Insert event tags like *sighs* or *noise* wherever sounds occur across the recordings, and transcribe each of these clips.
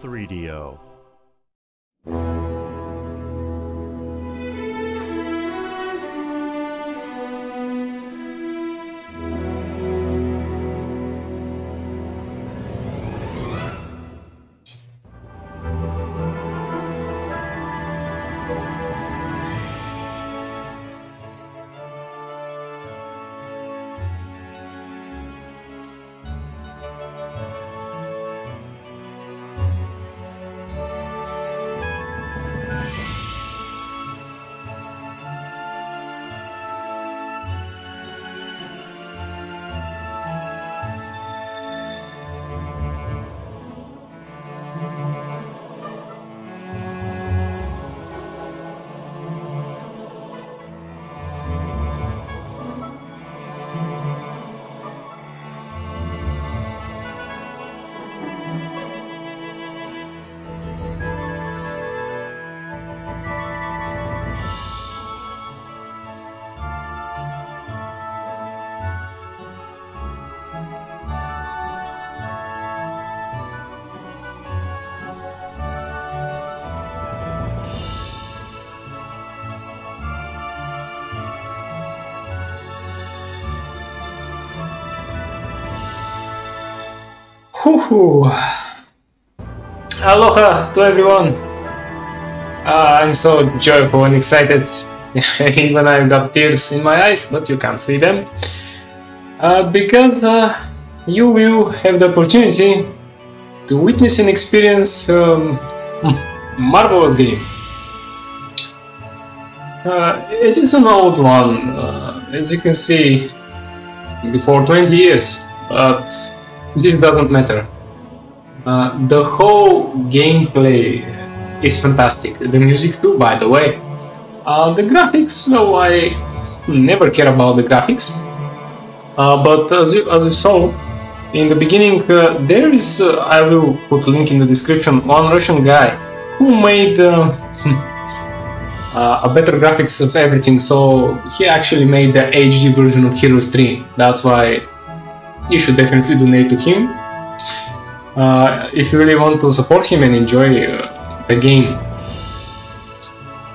3DO. Aloha to everyone. Uh, I'm so joyful and excited. *laughs* Even I've got tears in my eyes, but you can't see them. Uh, because uh, you will have the opportunity to witness and experience um, *laughs* marvelous game. It is an old one, as you can see, before 20 years, but this doesn't matter. Uh, the whole gameplay is fantastic. The music too, by the way. Uh, the graphics, no, I never care about the graphics. Uh, but as you, as you saw in the beginning, uh, there is, uh, I will put link in the description, one Russian guy who made *laughs* uh, a better graphics of everything. So he actually made the HD version of Heroes 3. That's why you should definitely donate to him uh, if you really want to support him and enjoy uh, the game.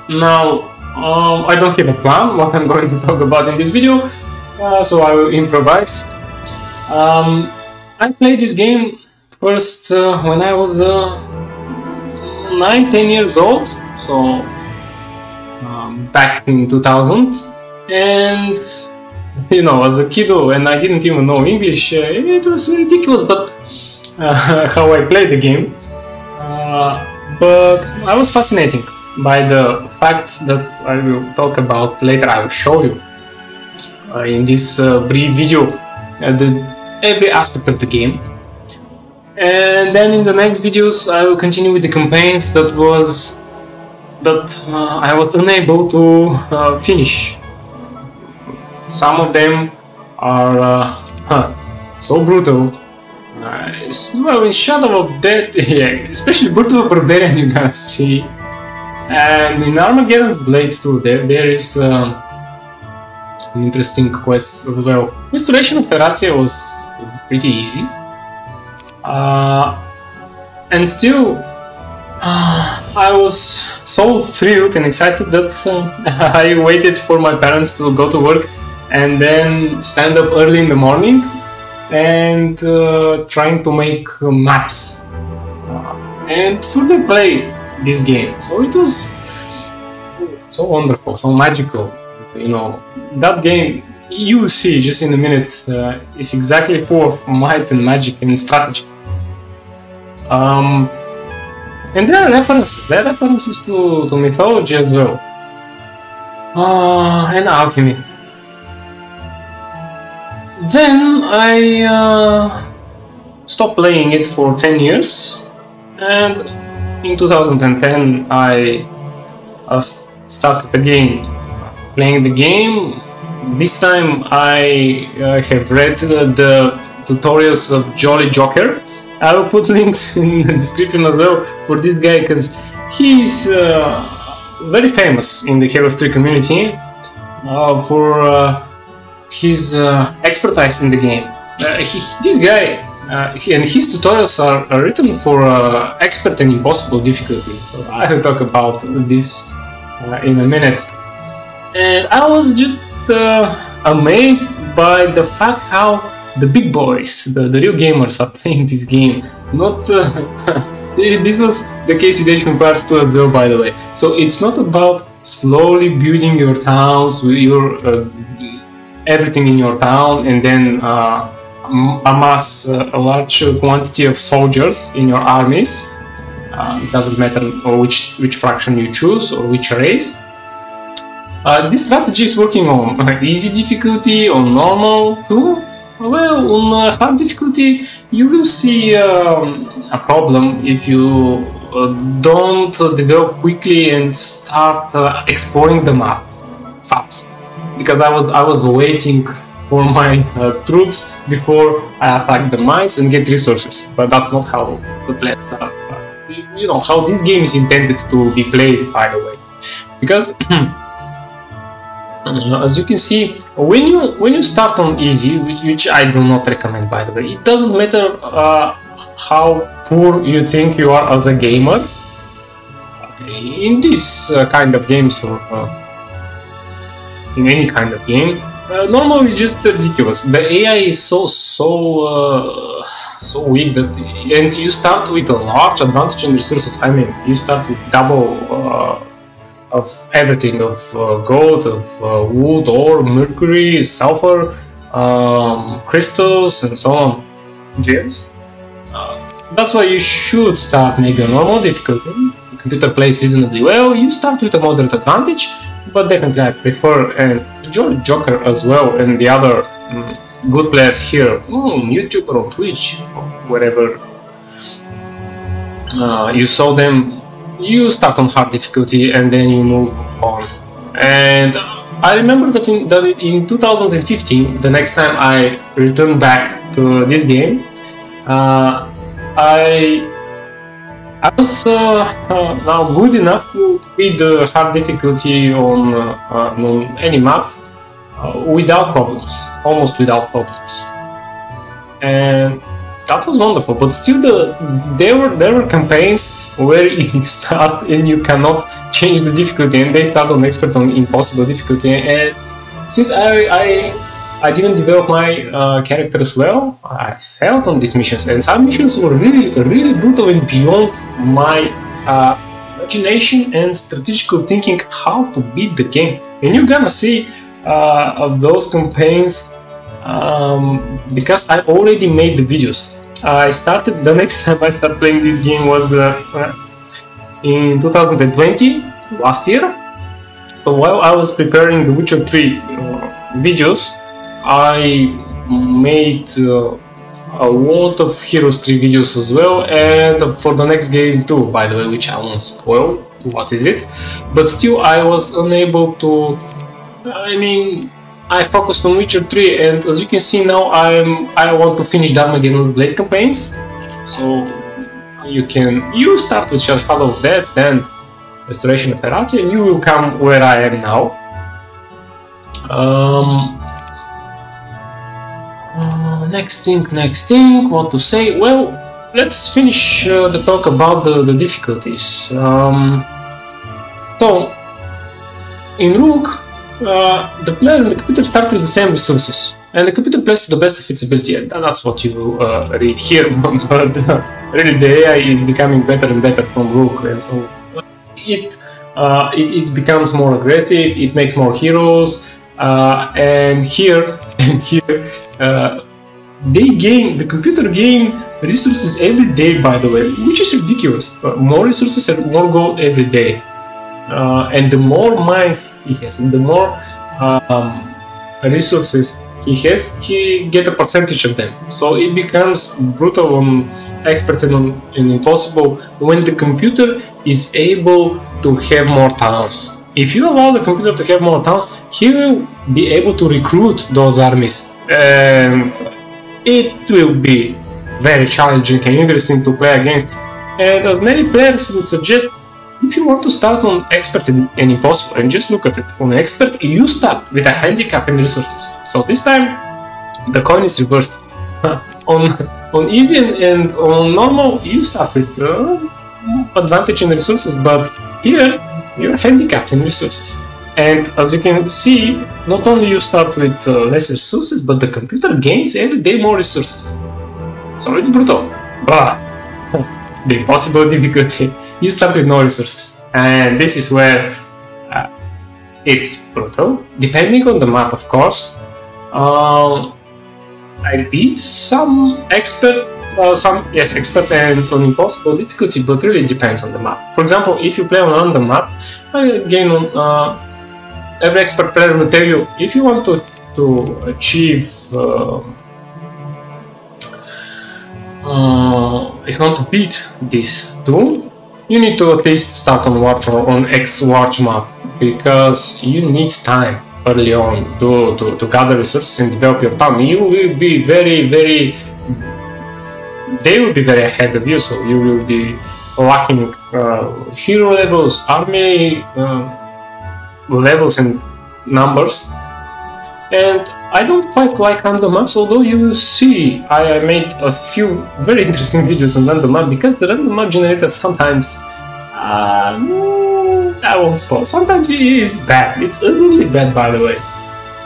Now, um, I don't have a plan what I'm *laughs* going to talk about in this video, uh, so I will improvise. Um, I played this game first uh, when I was uh, 9 10 years old, so um, back in 2000, and you know, as a kiddo, and I didn't even know English, uh, it was ridiculous, but uh, *laughs* how I played the game. Uh, but I was fascinated by the facts that I will talk about later. I will show you uh, in this uh, brief video uh, the, every aspect of the game. And then in the next videos, I will continue with the campaigns that was that I was unable to finish some of them are uh, huh, so brutal. Uh, well, in Shadow of Death, *laughs* yeah, especially Brutal *laughs* Barbarian, you gotta see. And in Armageddon's Blade too, there there is um, an interesting quest as well. Restoration of Erathia was pretty easy. Uh, and still, *sighs* I was so thrilled and excited that uh, *laughs* I waited for my parents to go to work and then stand up early in the morning and uh, trying to make maps uh, and further play this game. So it was so wonderful, so magical. You know, that game you see just in a minute uh, is exactly full of might and magic and strategy. Um, and there are references, there are references to, to mythology as well. Uh, and alchemy. Then I uh, stopped playing it for 10 years, and in 2010 I uh, started again playing the game. This time I uh, have read the tutorials of Jolly Joker. I will put *laughs* links in the description as well for this guy because he's uh, very famous in the Heroes 3 community uh, for uh, his uh, expertise in the game. Uh, he, this guy uh, and his tutorials are, are written for uh, expert and impossible difficulty. So I will talk about this uh, in a minute. And I was just uh, amazed by the fact how the big boys, the, the real gamers, are *laughs* playing this game. Not *laughs* this was the case with Age Empires 2 as well, by the way. So it's not about slowly building your towns, your everything in your town, and then uh, amass uh, a large quantity of soldiers in your armies. Uh, it doesn't matter which which fraction you choose or which race. Uh, this strategy is working on *laughs* easy difficulty, on normal too. Well, on hard difficulty, you will see um, a problem if you don't develop quickly and start exploring the map fast. Because I was I was waiting for my uh, troops before I attack the mines and get resources. But that's not how the play. You know how this game is intended to be played, by the way. Because *clears throat* Uh, as you can see, when you when you start on easy, which, which I do not recommend by the way, it doesn't matter uh, how poor you think you are as a gamer. In this uh, kind of games or uh, in any kind of game, uh, normally it's just ridiculous. The AI is so so uh, so weak that and you start with a large advantage in resources. I mean, you start with double of everything of uh, gold, of uh, wood, ore, mercury, sulfur, um, crystals, and so on, gems. Uh, that's why you should start maybe a normal difficulty. The computer plays reasonably well. You start with a moderate advantage, but definitely I prefer and Joker as well and the other um, good players here on mm, YouTube or on Twitch or wherever uh, you saw them you start on hard difficulty and then you move on. And I remember that in, that in 2015, the next time I returned back to this game, uh, I I was uh, now good enough to beat the hard difficulty on, uh, uh, on any map without problems, almost without problems. And that was wonderful. But still, the there were there were campaigns where *laughs* you start and you cannot change the difficulty, and they start on expert on impossible difficulty. And since I I I didn't develop my uh, character as well, I failed on these missions, and some missions were really really brutal and beyond my uh, imagination and strategical thinking how to beat the game. And you're gonna see uh, of those campaigns um, because I already made the videos. I started the *laughs* next time I started playing this game was uh, in 2020 last year. While I was preparing the Witcher 3 uh, videos, I made uh, a lot of Heroes 3 videos as well, and for the next game too, by the way, which I won't spoil. What is it? But still, I was unable to. I mean, I focused on Witcher 3 and as you can see now I'm I want to finish Armageddon's Blade campaigns so you can you start with Shadow of Death then Restoration of Erathia and you will come where I am now um, next thing next thing what to say well let's finish uh, the talk about the, the difficulties um, so in Rook uh, the player and the computer start with the same resources, and the computer plays to the best of its ability, and that's what you uh, read here. *laughs* but uh, really, the AI is becoming better and better from Rook, and so it, uh, it it becomes more aggressive. It makes more heroes, uh, and here *laughs* and here they gain the computer gain resources every day. By the way, which is ridiculous. more resources and more gold every day uh, and the more mines he has and the more um, resources he has he get a percentage of them so it becomes brutal on expert and, on, and impossible when the computer is able to have more towns if you allow the computer to have more towns he will be able to recruit those armies and it will be very challenging. And interesting to play against? And as many players would suggest if you want to start on expert and, and impossible. And just look at it. On expert you start with a handicap and resources. So this time the coin is reversed. *laughs* On on easy and, and on normal, you start with uh, advantage in resources, but here you're handicapped in resources. And as you can see, not only you start with uh, less resources, but the computer gains every day more resources. So it's brutal. But *laughs* the impossible *laughs* difficulty, you start with no resources. And this is where uh, it's brutal, depending on the map, of course. Um, I beat some expert, uh, some yes, expert and on impossible difficulty, but really depends on the map. For example, if you play on random map, again, uh, every expert player will tell you if you want to to achieve. Uh, uh, if you want to beat this tool, you need to at least start on watch or on X watch map because you need time early on to, to, to gather resources and develop your town. You will be very, very, they will be very ahead of you, so you will be lacking uh, hero levels, army uh, levels and numbers. And I don't quite like random maps, although you see I made a few very *laughs* interesting videos on random map because the random map generator sometimes uh, I won't spoil. Sometimes it's bad. It's really bad, by the way.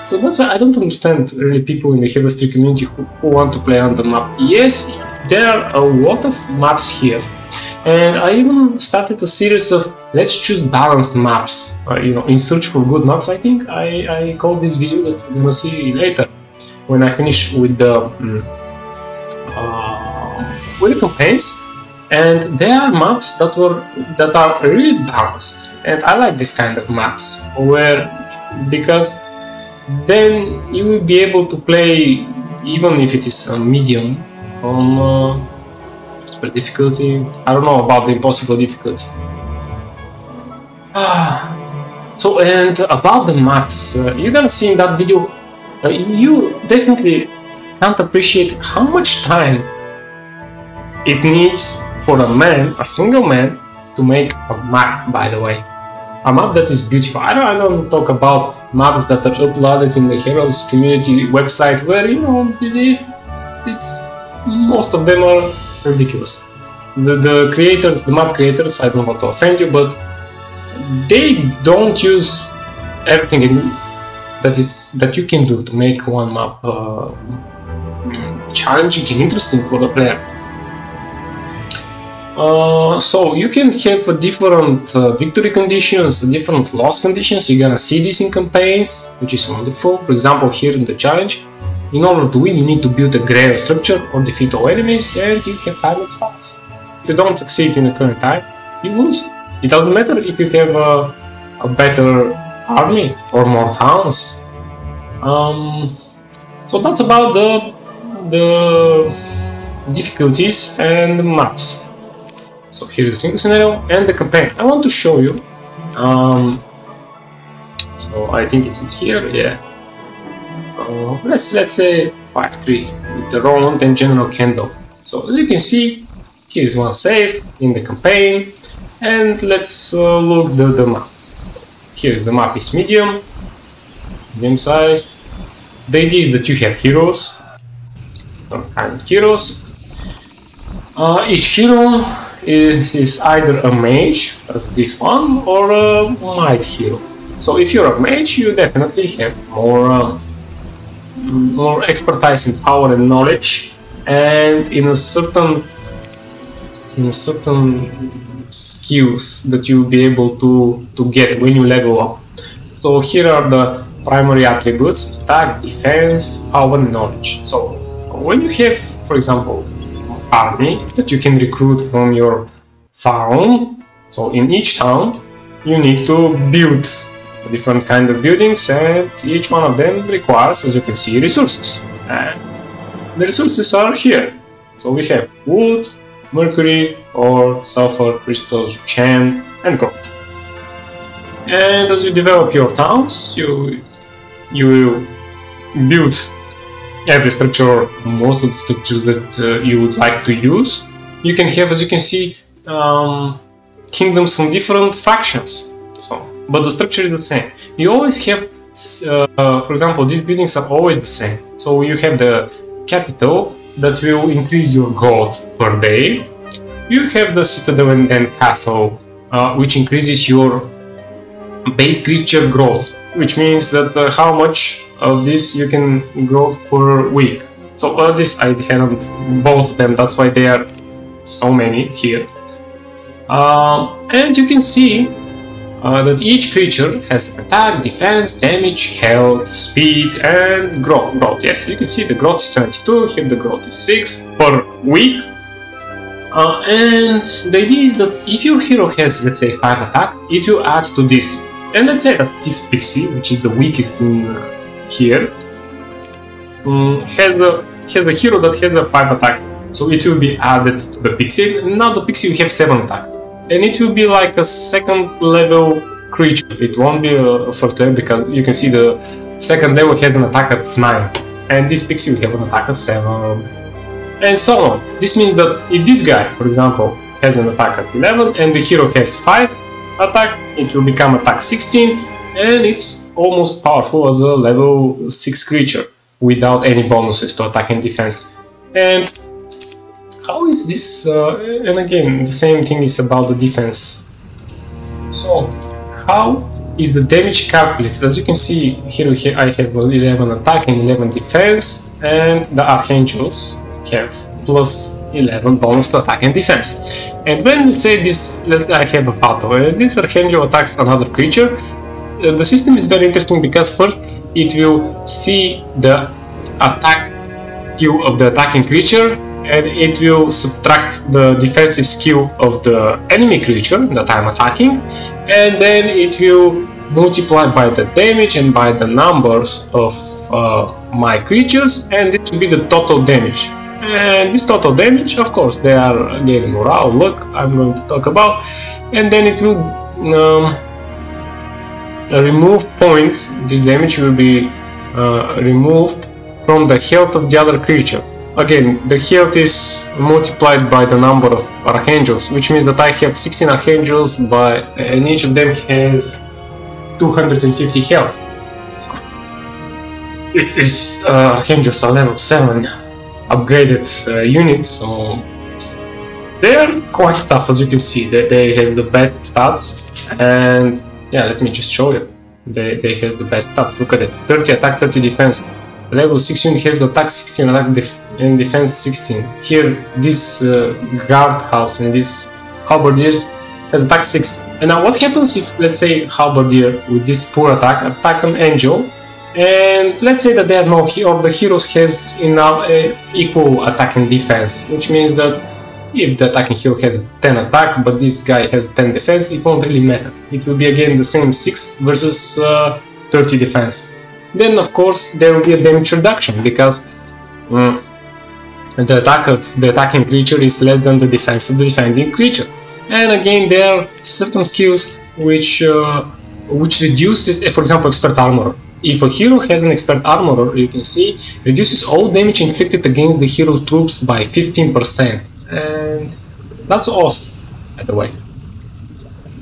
So that's why I don't understand really people in the Heroes 3 community who, who want to play the map. Yes, there are a lot of maps here, and I even started a series of let's choose balanced maps. Uh, you know, in search for good maps. I think I I call this video that you're gonna see later when I finish with the um, uh, with the campaigns and there are maps that were that are really balanced and I like this kind of maps where because then you will be able to play even if it is a medium on uh, difficulty I don't know about the impossible difficulty ah so and about the maps uh, you're gonna see in that video uh, you definitely can't appreciate how much time it needs for a man, a single man, to make a map, by the way. A map that is beautiful. I don't, I don't talk about maps that are uploaded in the Heroes community website where, you know, it, it's most of them are ridiculous. The, the creators, the map creators, I don't want to offend you, but they don't use everything in, that is that you can do to make one map uh, challenging and interesting for the player. Uh, so you can have different uh, victory conditions, different loss conditions. You're gonna see this in campaigns, which is wonderful. For example, here in the challenge, in order to win, you need to build a graveyard structure or defeat all enemies, and you have five spots. If you don't succeed in the current time, you lose. It doesn't matter if you have a, a better army or more towns. Um, so that's about the the difficulties and the maps. So here's the single scenario and the campaign. I want to show you. Um, so I think it's here. Yeah. Uh, let's let's say 5-3 with the Roland and General Kendal. So as you can see, here's one save in the campaign, and let's uh, look the, the map. Here's the map is medium, medium sized. The idea is that you have heroes, some kind of heroes. Uh, each hero is either a mage, as this one, or a might hero. So if you're a mage, you definitely have more um, more expertise in power and knowledge, and in a certain in a certain skills that you'll be able to to get when you level up. So here are the primary attributes: attack, defense, power, and knowledge. So when you have, for example, army that you can recruit from your town. So in each town you need to build different kind of buildings and each one of them requires, as you can see, resources. And the resources are here. So we have wood, mercury, or sulfur, crystals, gem, and gold. And as you develop your towns, you you will build every structure, most of the structures that uh, you would like to use. You can have, as you can see, um, kingdoms from different factions. So, but the structure is the same. You always have, uh, for example, these buildings are always the same. So you have the capital that will increase your gold per day. You have the Citadel and, and Castle, uh, which increases your base creature growth, which means that uh, how much of this you can grow per week. So all this I hadn't both of them, that's why they are so many here. Um, and you can see uh, that each creature has attack, defense, damage, health, speed, and growth. Growth, yes, you can see the growth is 22, here the growth is 6 per week. Uh, and the idea is that if your hero has, let's say, 5 attack, it will add to this. And let's say that this pixie, which is the weakest in uh, here, um, has a has a hero that has a 5 attack, so it will be added to the pixie. Now the pixie will have 7 attack and it will be like a second level creature. It won't be a first level because you can see the second level has an attack of 9 and this pixie will have an attack of 7 and so on. This means that if this guy, for example, has an attack of 11 and the hero has 5 attack, it will become attack 16 and it's almost powerful as a level 6 creature without any bonuses to attack and defense. And how is this uh, and again the same thing is about the defense. So how is the damage calculated? As you can see here I have 11 attack and 11 defense and the archangels have plus 11 bonus to attack and defense. And when let's say this I have a battle and this archangel attacks another creature uh, the system is very interesting because first it will see the attack skill of the attacking creature and it will subtract the defensive skill of the enemy creature that I'm attacking and then it will multiply by the damage and by the numbers of uh, my creatures and it will be the total damage. And this total damage of course they are again morale. Luck I'm going to talk about and then it will um, remove points. This damage will be uh, removed from the health of the other creature again, the health is multiplied by the number of archangels, which means that I have 16 archangels, by, and each of them has 250 health. It is uh, archangels are level 7 upgraded uh, units, so they are quite tough as you can see. They, they have the best stats, and yeah, let me just show you. They, they have the best stats. Look at it 30 attack, 30 defense. Level 16 has attack 16 attack def and defense 16. Here, this uh, guard house and this halberdiers has attack 6. And now what happens if, let's say, halberdier with this poor attack attack an angel and let's say that they are no or the heroes has enough uh, equal attack and defense, which means that if the attacking hero has 10 attack but this guy has 10 defense, it won't really matter. It will be again the same 6 versus uh, 30 defense. Then of course there will be a damage reduction because um, the attack of the attacking creature is less than the defense of the defending creature. And again, there are certain skills which uh, which reduces, for example, expert armor. If a hero has an expert armor, you can see reduces all damage inflicted against the hero troops by 15%, and that's awesome, by the way.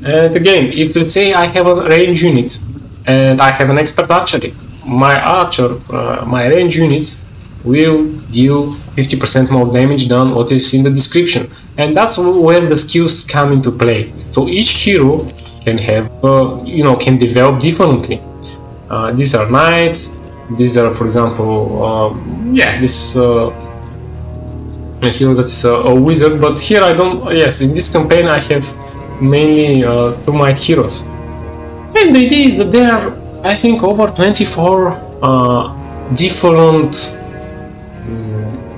And again, if let's say I have a range unit and I have an expert archery, my archer, uh, my range units will deal 50% more damage than what is in the description. And that's where the skills come into play. So each hero can have uh, you know can develop differently. Uh, these are knights. These are for example um, yeah. this uh, a hero that's a wizard. But here I don't yes in this campaign I have mainly uh, two knight heroes. And the idea is that they are I think over 24 uh, different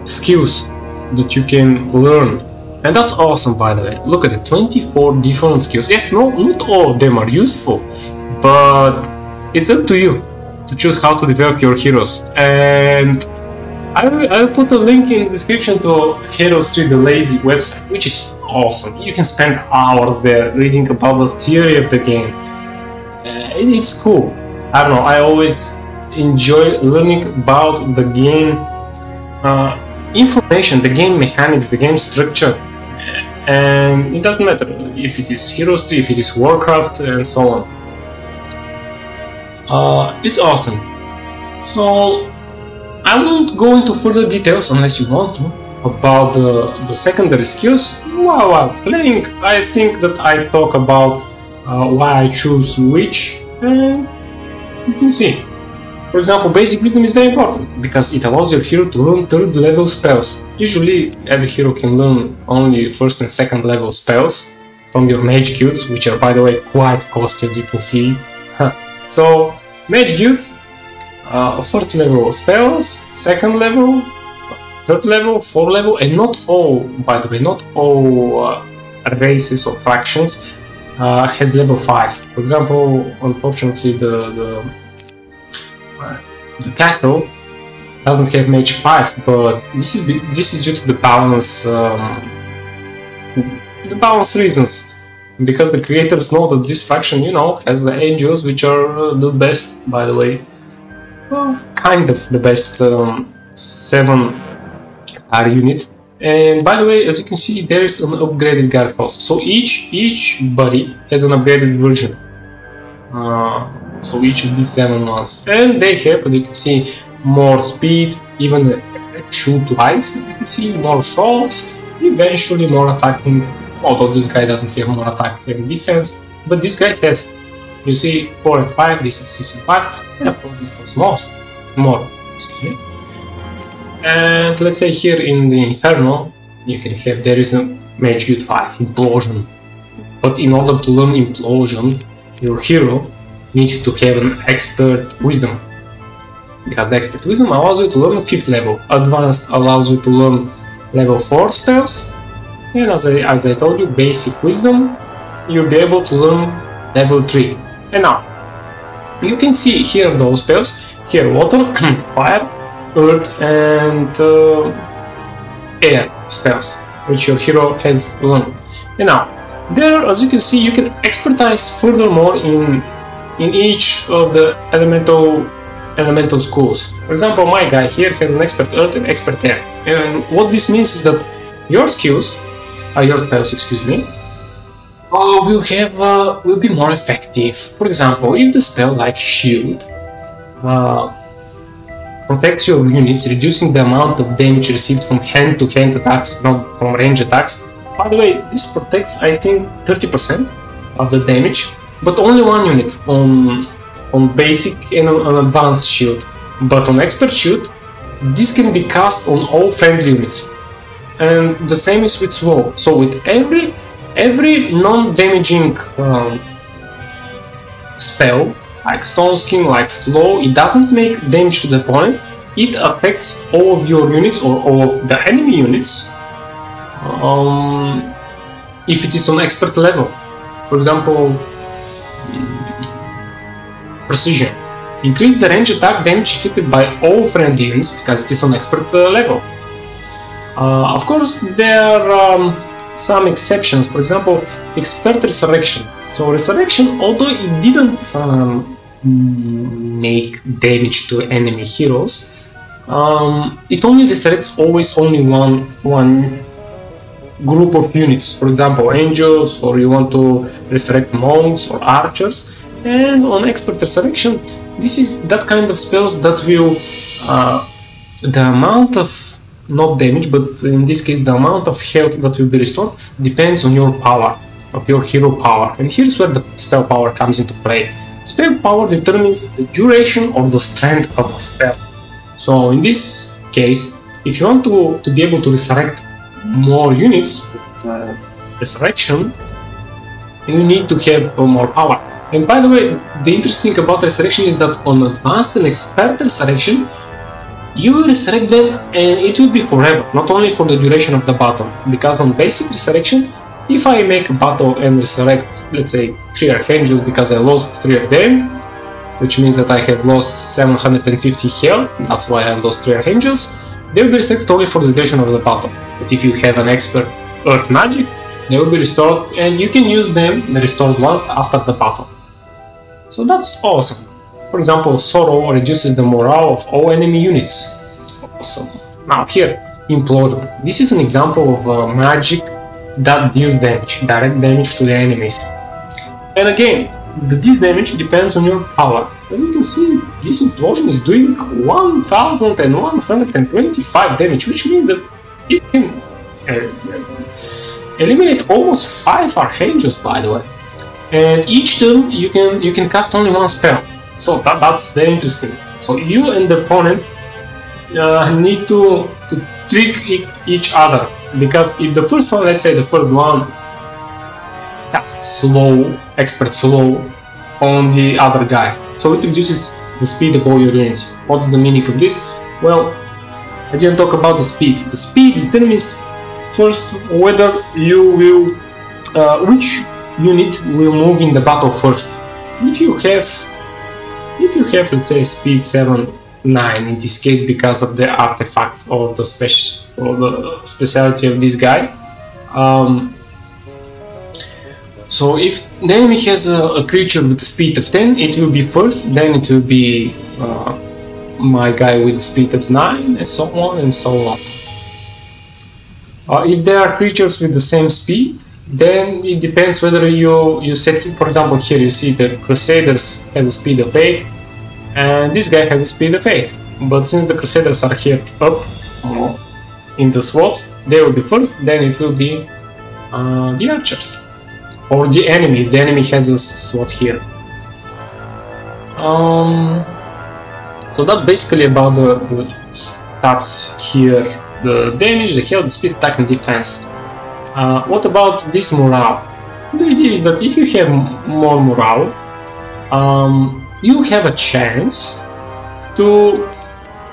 skills that you can learn. And that's awesome by the way. Look at it 24 different skills. Yes no not all of them are useful but it's up to you to choose how to develop your heroes. And I will, I will put a link in the description to Heroes 3 the lazy website which is awesome. You can spend hours there reading about the theory of the game. Uh, it's cool I don't know I always enjoy learning about the game uh, information, the game mechanics, the game structure, and it doesn't matter if it is Heroes 3, if it is Warcraft, and so on. Uh, it's awesome. So I won't go into further details unless you want to about the, the secondary skills. While while playing, I think that I talk about uh, why I choose which, and you can see. For example, basic wisdom is very important because it allows your hero to learn third level spells. Usually, every hero can learn only first and second level spells from your mage guilds, which are by the way quite costly as you can see. so, mage guilds, uh, first level spells, second level, third level, fourth level, and not all, by the way, not all uh, races or factions uh, has level 5. For example, unfortunately, the, the, uh, the castle doesn't have mage 5, but this is this is due to the balance um, the balance reasons. Because the creators know that this faction, you know, has the angels, which are uh, the best, by the way. Well, kind of the best um, 7 R unit and by the way, as you can see, there is an upgraded guard house. So each each body has an upgraded version. Uh, so each of these seven ones, and they have, as you can see, more speed, even shoot twice. As you can see, more shots, eventually more attacking. Although this guy doesn't have more attack and defense, but this guy has. You see, 4 and 5, this is 6 and 5, and of course this costs most, more. Excuse me. And let's say here in the Inferno, you can have there is a Mage Guild 5, Implosion. But in order to learn Implosion, your hero needs to have an Expert Wisdom. Because the Expert Wisdom allows you to learn 5th level. Advanced allows you to learn level 4 spells. And as I, as I told you, Basic Wisdom, you'll be able to learn level 3. And now, you can see here those spells. Here, Water, *clears throat* Fire, earth and uh, air spells which your hero has learned. And now, there as you can see you can expertise furthermore in in each of the elemental elemental schools. For example, my guy here has an expert earth and expert air. And what this means is that your skills, uh, your spells, excuse me, uh, will have uh, will be more effective. For example, if the spell like shield uh, protects your units, reducing the amount of damage received from hand-to-hand -hand attacks, not from range attacks. By the way, this protects, I think, 30% of the damage, but only one unit on on basic and on, on advanced shield. But on expert shield, this can be cast on all friendly units. And the same is with slow. So with every every non-damaging um, spell like Stone Skin, like Slow, it doesn't make damage to the opponent, it affects all of your units or all of the enemy units um, if it is on expert level. For example, Precision. Increase the range attack damage inflicted by all friendly units because it is on expert uh, level. Uh, of course, there are um, some exceptions. For example, Expert Resurrection. So Resurrection, although it didn't um, make damage to enemy heroes. Um, it only resurrects always only one one group of units. For example, angels, or you want to resurrect monks or archers. And on expert resurrection, this is that kind of spells that will uh, the amount of not damage, but in this case the amount of health that will be restored depends on your power, of your hero power. And here's where the spell power comes into play. Spell power determines the duration or the strength of a spell. So in this case, if you want to, to be able to resurrect more units with uh, resurrection, you need to have more power. And by the way, the interesting about resurrection is that on advanced and expert resurrection, you will resurrect them and it will be forever, not only for the duration of the battle. Because on basic resurrection, if I make a battle and resurrect, let's say, 3 Archangels because I lost 3 of them, which means that I have lost 750 health, that's why I lost 3 Archangels, they will be resurrected only for the duration of the battle. But if you have an expert Earth Magic, they will be restored and you can use them the restored once after the battle. So that's awesome. For example, Sorrow reduces the morale of all enemy units. Awesome. Now here, Implosion. This is an example of a magic that deals damage, direct damage to the enemies. And again, the this damage depends on your power. As you can see, this implosion is doing 1125 damage, which means that it can uh, eliminate almost 5 archangels by the way. And each turn you can you can cast only one spell. So that, that's very interesting. So you and the opponent uh, need to, to trick each other because if the first one, let's say the first one casts slow, expert slow on the other guy, so it reduces the speed of all your units. What's the meaning of this? Well, I didn't talk about the speed. The speed determines first whether you will, uh, which unit will move in the battle first. If you have, if you have, let's say, speed 7, 9 in this case because of the artifacts or the special or the speciality of this guy. Um, so if the enemy has a, a, creature with speed of 10, it will be first, then it will be uh, my guy with speed of 9, and so on and so on. Uh, if there are creatures with the same speed, then it depends whether you, you set, for example here you see the Crusaders has a speed of 8, and this guy has a speed of 8. But since the Crusaders are here up in the slots, they will be first, then it will be uh, the archers. Or the enemy, the enemy has a slot here. Um, so that's basically about the, the stats here. The damage, the health, the speed, attack and defense. Uh, what about this morale? The idea is that if you have more morale, um, you have a chance to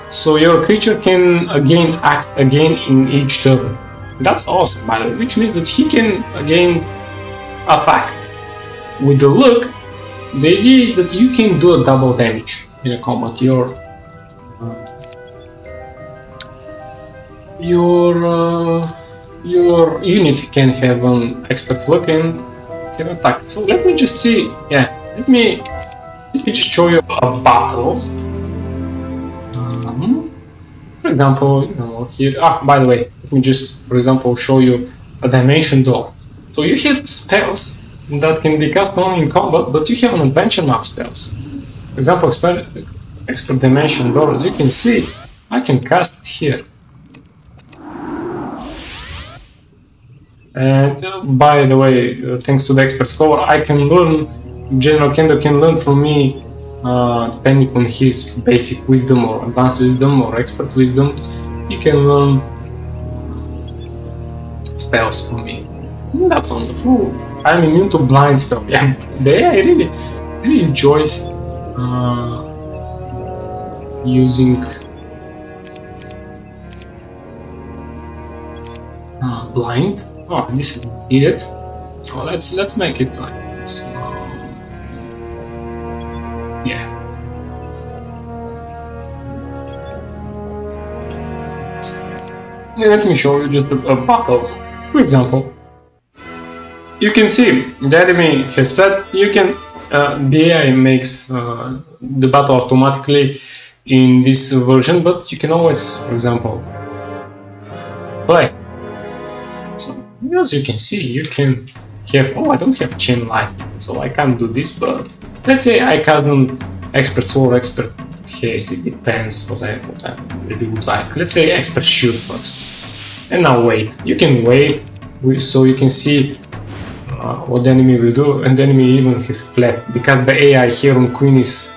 so your creature can again act again in each turn. That's awesome by the way, which means that he can again attack. With the luck, the idea is that you can do a double damage in a combat. Your your uh, your unit can have an expert luck and can attack. So let me just see. Yeah, let me let me just show you a battle. Um, for example, you know, here, ah, by the way, let me just, for example, show you a dimension door. So you have spells that can be cast only in combat, but you have an adventure map spells. For example, expert, expert dimension door, as you can see, I can cast it here. And uh, by the way, uh, thanks to the expert score, I can learn General Kendal can learn from me uh, depending on his basic wisdom or advanced wisdom or expert wisdom. He can learn spells from me. That's wonderful. I'm immune to blind spell. Yeah, the AI really, really enjoys uh, using uh, blind. Oh, this is needed. So let's let's make it like this. Yeah. Let me show you just a, a battle. For example, you can see the enemy has fled. You can uh, the AI makes uh, the battle automatically in this version, but you can always, for example, play. So as you can see, you can have. Oh, I don't have chain lightning, so I can't do this, but Let's say I cast them expert or expert case. it depends what I, what I really would like. Let's say expert shoot first. And now wait. You can wait so you can see uh, what the enemy will do and the enemy even has fled because the AI here on Queen is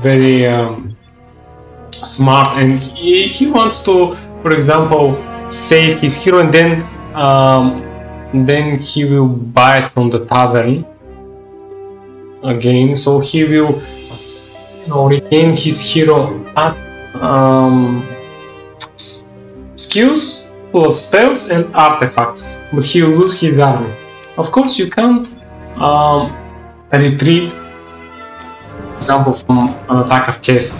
very um, smart and he, he, wants to for example save his hero and then um, then he will buy it from the tavern again. So he will you know retain his hero um, skills plus spells and artifacts but he will lose his army of course you can't um, retreat for example from an attack of case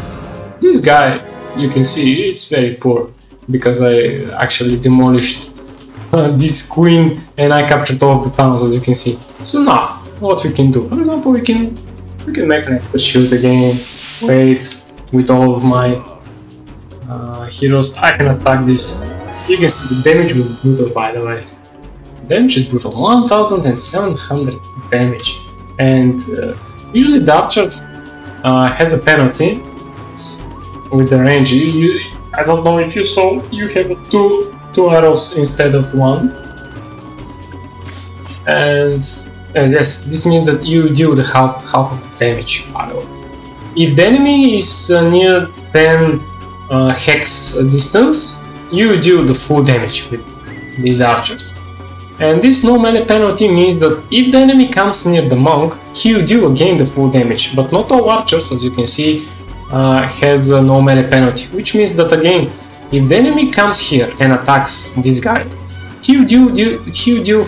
this guy you can see it's very poor because I actually demolished uh, this queen and I captured all the towns as you can see so now what we can do. For example, we can we can make an expert shoot again, wait with all of my uh, heroes. I can attack this. You can see the damage was brutal by the way. Damage is brutal, 1700 damage. And uh, usually the archers uh, has a penalty with the range. You, you, I don't know if you saw, you have two two arrows instead of one. And uh, yes, this means that you deal the half half of damage arrow. If the enemy is uh, near 10 uh, hex distance, you deal the full damage with these archers. And this no melee penalty means that if the enemy comes near the monk, he will deal again the full damage, but not all archers, as you can see, uh, has a no melee penalty, which means that again, if the enemy comes here and attacks this guy, he will deal, deal, he will deal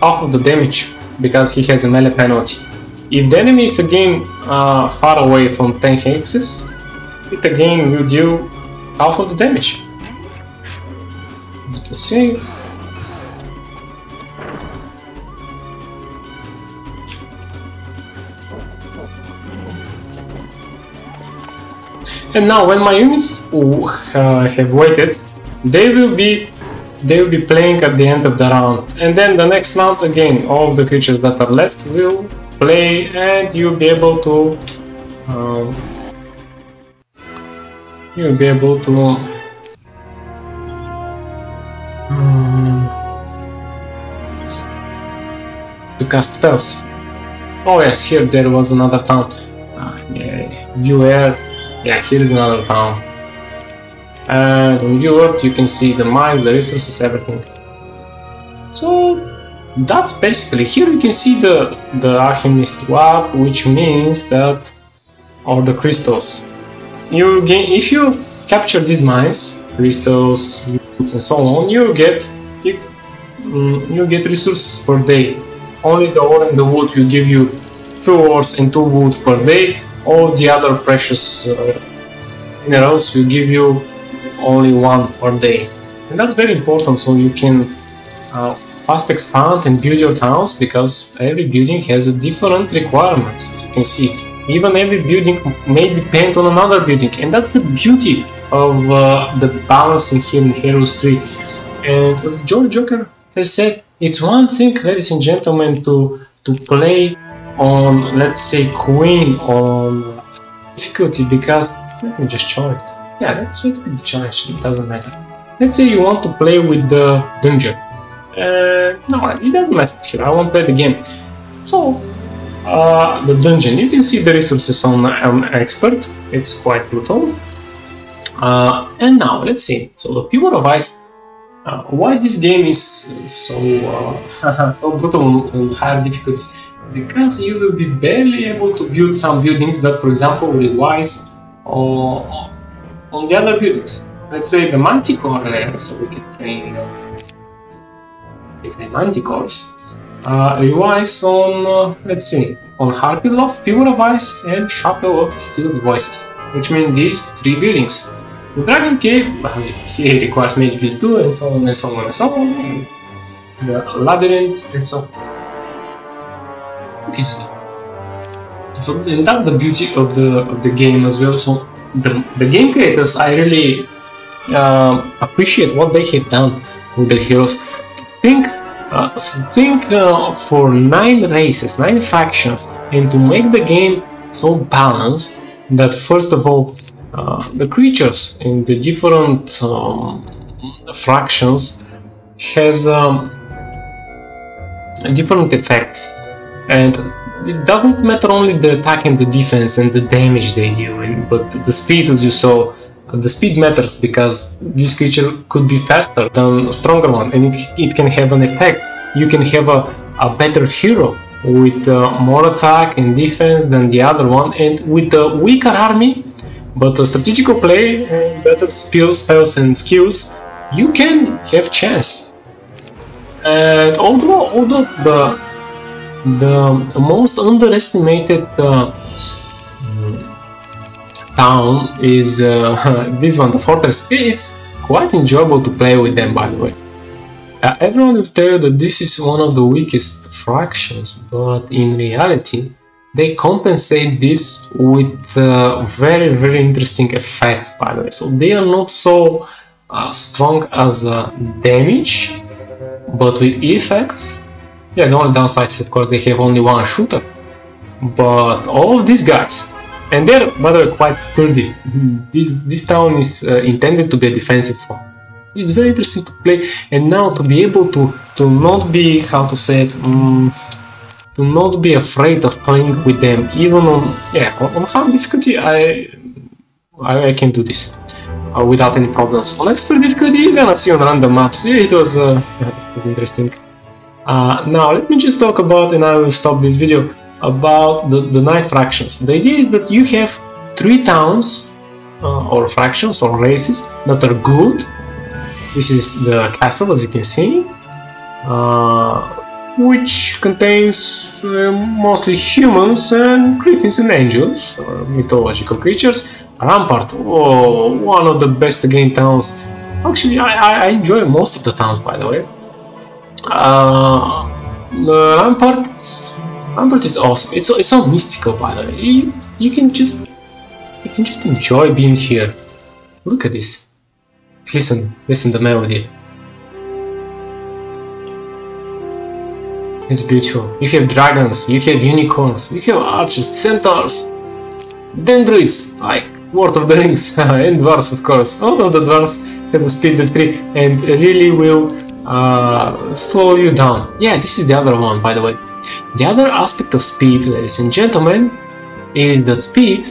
half of the damage because he has a melee penalty. If the enemy is again uh, far away from 10 hexes, it again will deal half of the damage. You can see And now when my units uh, have waited, they will be they will be playing at the end of the round. And then the next round again, all the creatures that are left will play and you'll be able to um, you'll be able to um, to cast spells. Oh yes, here there was another town. Uh, yeah, Viewer yeah, here is another town. And on your you can see the mines, the resources, everything. So that's basically here you can see the the alchemist web, which means that or the crystals. You gain if you capture these mines, crystals, and so on, you get you, mm, you get resources per day. Only the ore and the wood will give you two ores and two wood per day, all the other precious uh, minerals will give you only one per day. And that's very important so you can uh, fast expand and build your towns because every building has a different requirements you can see. Even every building may depend on another building and that's the beauty of uh, the balancing here in Heroes 3 and as Jolly Joker has said it's one thing ladies and gentlemen to to play on let's say queen on difficulty because let me just show it yeah let's, let's pick the challenge it doesn't matter. Let's say you want to play with the dungeon. Uh, no it doesn't matter here I won't play the game. So uh, the dungeon you can see the resources on, expert it's quite brutal. Uh, and now let's see so the Pillar of Eyes uh, why this game is so uh, *laughs* so brutal on higher difficulties because you will be barely able to build some buildings that, for example, revise on, on the other buildings. Let's say the Manticore Lair, so we can train the Manticores. Uh, revise on, uh, let's see, on Harpy Loft, Pillar of Eyes, and Chapel of Stilled Voices, which means these three buildings. The Dragon Cave, see, requires Mage Guild 2, and so on and so on and so on. and The Labyrinth, and so on PC. So and that's the beauty of the of the game as well. So the, the game creators, I really uh, appreciate what they have done with the heroes. Think, uh, think uh, for nine races, nine factions, and to make the game so balanced that first of all, uh, the creatures in the different um, fractions has um, different effects and it doesn't matter only the attack and the defense and the damage they do, but the speed as you saw, the speed matters because this creature could be faster than a stronger one and it, it can have an effect. You can have a, a better hero with uh, more attack and defense than the other one and with a weaker army but a strategical play and better spells, spells and skills you can have chance. And although although the the most underestimated uh, town is uh, *laughs* this one, the fortress. It's quite enjoyable to play with them, by the way. Uh, everyone will tell you that this is one of the weakest fractions, but in reality, they compensate this with uh, very, very interesting effects, by the way. So they are not so uh, strong as uh, damage, but with effects, yeah, the only downside is of course they have only one shooter. But all of these guys, and they're by the way quite sturdy. This this town is uh, intended to be a defensive one. It's very interesting to play, and now to be able to to not be how to say it. Um, to not be afraid of playing with them even on yeah on, hard difficulty I, I, I can do this uh, without any problems on expert difficulty you're gonna see on random maps yeah, it was uh, *laughs* it was interesting uh, now let me just talk about and I will stop this video about the, the night fractions the idea is that you have three towns uh, or fractions or races that are good this is the castle as you can see uh, which contains uh, mostly humans and griffins and angels, or mythological creatures. Rampart, oh, one of the best game towns. Actually, I, I enjoy most of the towns, by the way. Uh, the Rampart, Rampart is awesome. It's it's so mystical, by the way. You, you can just you can just enjoy being here. Look at this. Listen, listen the melody. It's beautiful. You have dragons, you have unicorns, you have archers, centaurs, dendroids, like Lord of the Rings, *laughs* and dwarves of course. All of the dwarves have the speed of 3 and really will uh, slow you down. Yeah, this is the other one by the way. The other aspect of speed, ladies and gentlemen, is that speed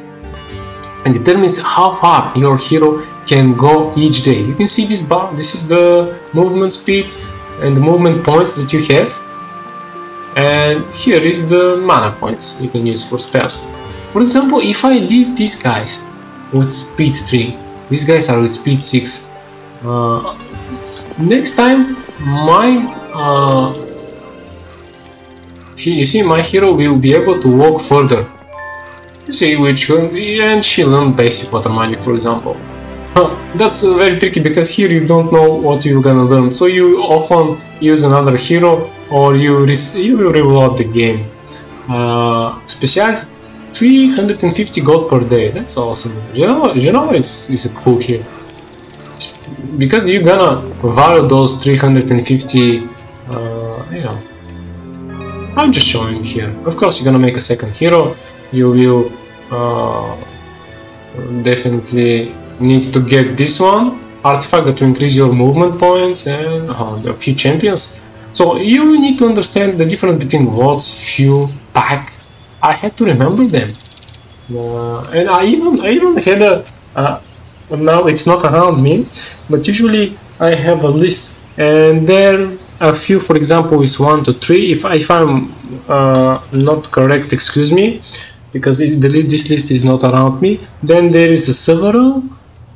and determines how far your hero can go each day. You can see this bar, this is the movement speed and the movement points that you have and here is the mana points you can use for spells. For example, if I leave these guys with speed 3, these guys are with speed 6, uh, next time my uh, you see my hero will be able to walk further. You see which and she learned basic water magic for example. That's uh, very tricky because here you don't know what you're gonna learn. So you often use another hero or you, you will reload the game. Uh, 350 gold per day, that's awesome. You know, you know it's, it's a cool here. Because you're gonna value those 350, uh, you know. I'm just showing here. Of course you're gonna make a second hero, you will uh, definitely need to get this one artifact that will increase your movement points and uh, a few champions so you need to understand the difference between watts, few pack. I had to remember them. Uh, and I even I even had a uh, now it's not around me, but usually I have a list. And there a few for example is 1 to 3 if, if I'm uh, not correct excuse me because it, the, this list is not around me then there is a several.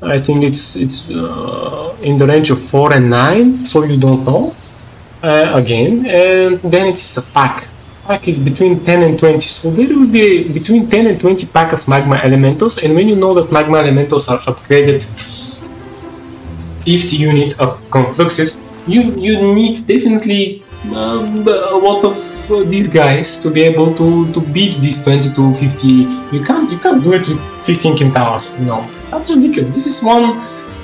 I think it's it's uh, in the range of 4 and 9 so you don't know uh, again. And then it is a pack pack is between 10 and 20 so there will be between 10 and 20 pack of magma elementals. And when you know that magma elementals are upgraded 50 unit of confluxes you you need definitely um, a lot of uh, these guys to be able to to beat these 20 to 50 you can't you can't do it with 15 kentauros no that's ridiculous. This is one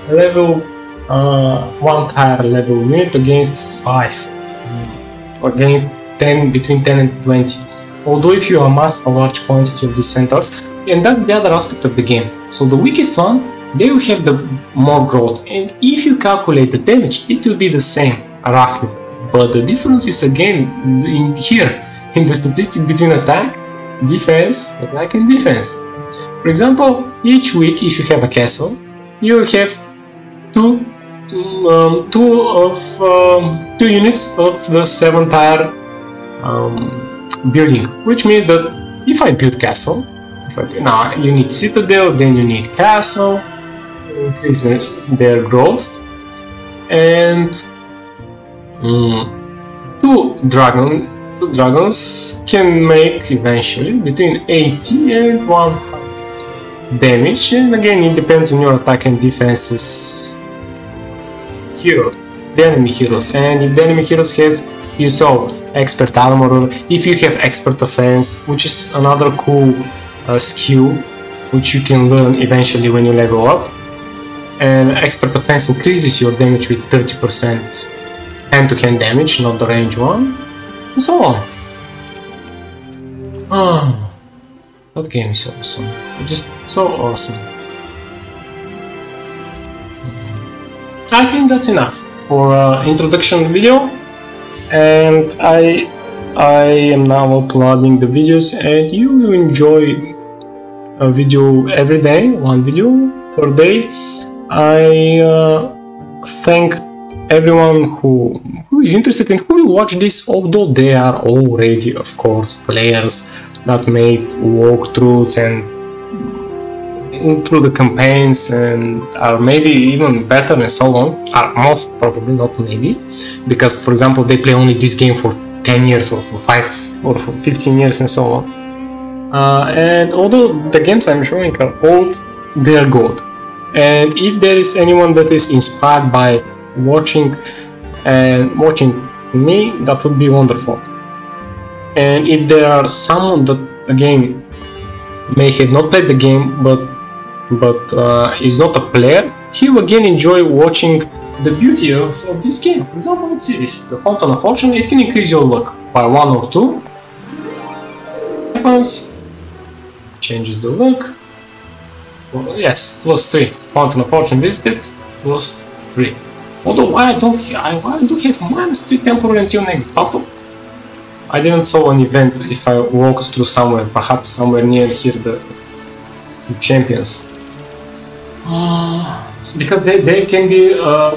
level uh, one tire level unit against 5 mm. against 10 between 10 and 20 although if you amass a large quantity of these centaurs and that's the other aspect of the game. So the weakest one they will have the more growth. And if you calculate the damage it will be the same roughly. But the difference is again in here *laughs* in the statistic between attack defense attack and defense. For example each week if you have a castle you have two um, two of um, two units of the seven tire um, building, which means that if I build castle, if I, now you need citadel, then you need castle, increase their growth, and um, two dragon two dragons can make eventually between 80 and 100 damage, and again it depends on your attack and defenses. Heroes, the enemy heroes, and if the enemy heroes has you saw expert armor, if you have expert offense, which is another cool uh, skill which you can learn eventually when you level up, and expert offense increases your damage with 30% hand-to-hand damage, not the range one, and so on. Oh. That game is awesome. Just so awesome. I think that's enough for uh, introduction video and I I am now uploading the videos and you will enjoy a video every day, one video per day. I uh, thank everyone who, who is interested in who will watch this although they are already of course players that made walkthroughs and through the campaigns and are maybe even better and so on are most probably not maybe because for example they play only this game for 10 years or for 5 or for 15 years and so on. Uh, and although the games I'm showing are old they are good. And if there is anyone that is inspired by watching and watching me that would be wonderful. And if there are someone that again may have not played the game but but uh, is not a player, he will again enjoy watching the beauty of, of this game. For example, let's see this, the Fountain of Fortune, it can increase your luck by 1 or 2. Happens, changes the luck. Well, yes, plus 3. Fountain of Fortune visited, plus 3. Although why I don't I, I do have minus 3 temporary until next battle. I didn't saw an event if I walked through somewhere, perhaps somewhere near here the champions. Uh, because they, they can be uh,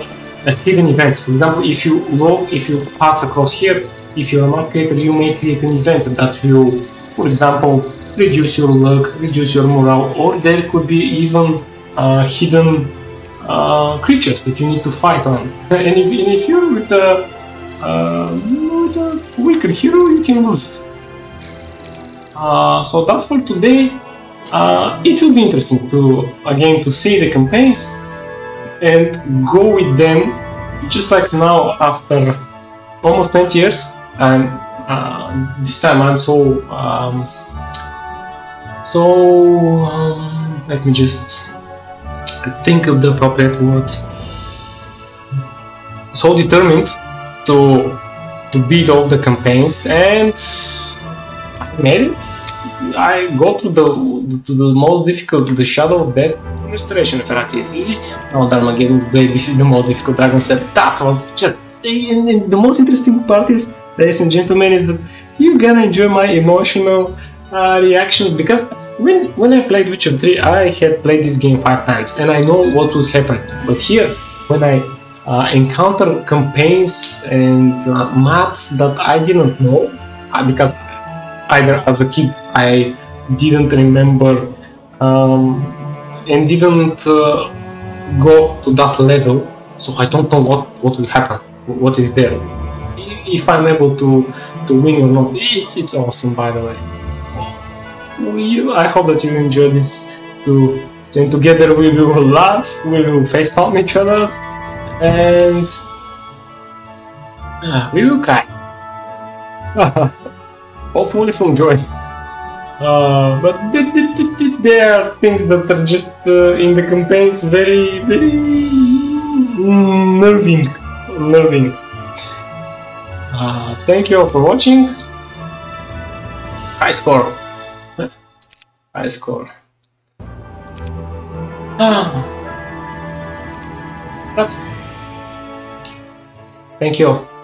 hidden events. For example, if you walk, if you pass across here, if you're a marketer, you may create an event that will, for example, reduce your luck, reduce your morale, or there could be even uh, hidden uh, creatures that you need to fight on. *laughs* And if, and if you're with a, uh, with a weaker hero, you can lose it. Uh, so that's for today uh, it will be interesting to again to see the campaigns and go with them just like now after almost 20 years. And uh, this time I'm so um, so um, let me just think of the appropriate word. So determined to to beat all the campaigns and I I go to the to the most difficult, the Shadow of Death Restoration of Erathia is easy. Now Armageddon's Blade, this is the most difficult Dragon Step. That was just and the most interesting part is, ladies and gentlemen, is that you're gonna enjoy my emotional uh, reactions because when when I played Witcher 3, I had played this game five times and I know what would happen. But here, when I uh, encounter campaigns and uh, maps that I didn't know, uh, because either as a kid. I didn't remember um, and didn't uh, go to that level so I don't know what, what will happen what is there. If I'm able to to win or not it's it's awesome by the way. I hope that you enjoy this too and together we will laugh we will facepalm each other and uh, we will cry *laughs* hopefully from joy. Uh, but there are things that are just uh, in the campaigns very, very nerving, nerving. Uh, thank you all for watching. High score. High score. Ah. That's. Thank you.